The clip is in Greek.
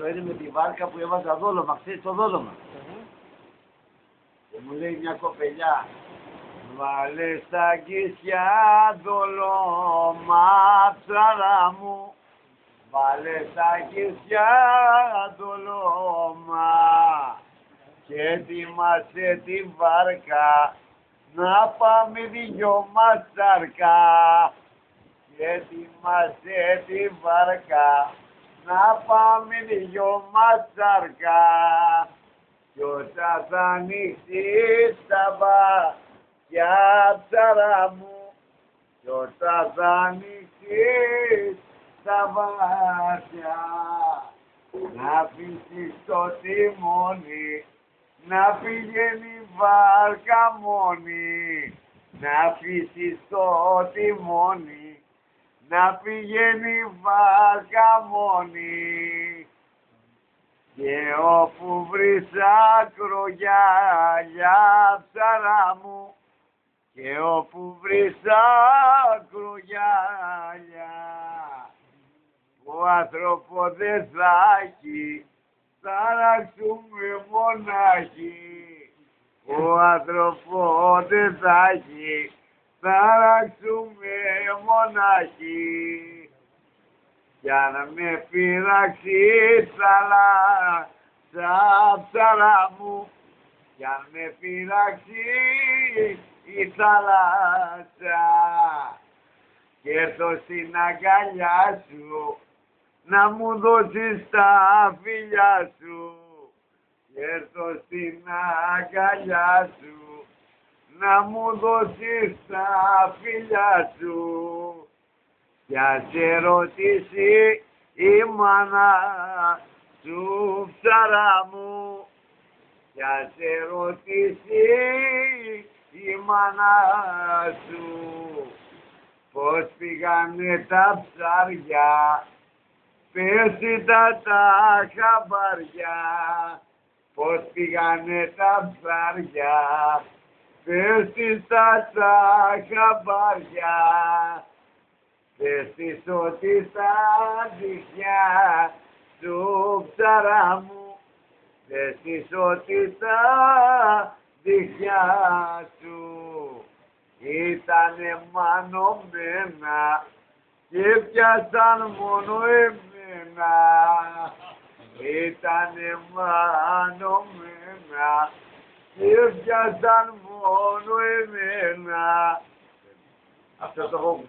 Αυτό είναι με τη βάρκα που έβαζα δόλωμα. Ξέρεις το δόλωμα. Και μου λέει μια κοπελιά. Βάλες στα κίσια δόλωμα ψαρά μου. Βάλες στα κίσια δόλωμα. Και ετοιμάσαι τη βάρκα να πάμε δυο μας σάρκα. Και ετοιμάσαι τη βάρκα να πάμε δυο μας σάρκα. Κι όσα θα ανοίξεις τα βάρια ψαρά μου. Κι όσα θα ανοίξεις τα βάρια. Να αφήσεις το τιμόνι να πηγαίνει η βάρκα μόνη. Να αφήσεις το τιμόνι να πηγαίνει η βάρκα μόνη. Και όπου βρεις ακρογιάλια ψαρά μου. Και όπου βρεις ακρογιάλια ο άνθρωπος δεν θα έχει. Θα ράξουμε μονάχοι. Ο άνθρωπος δεν θα έχει θα ράξουμε μονάχοι για να με πειράξει θαλάσσα ψαρά μου. Για να με πειράξει η θάλασσα και έρθω στην αγκαλιά σου να μου δώσεις τα φιλιά σου. Και έρθω στην αγκαλιά σου να μου δώσεις τα φιλιά σου. Για σε ρωτήσει η μάνα σου ψαρά μου. Για σε ρωτήσει η μάνα σου. Πως πήγανε τα ψάρια. Πες τα τα χαμπάρια. Πως πήγανε τα ψάρια πες τα τα χαμπάρια. Πες ότι τα δυχνιά σου ψαρά μου. Πες ότι τα δυχνιά σου. Ήτανε μανωμένα και πιάσαν μόνο εμένα. Ήτανε μανωμένα και πιάσαν μόνο εμένα. Αυτό το έχω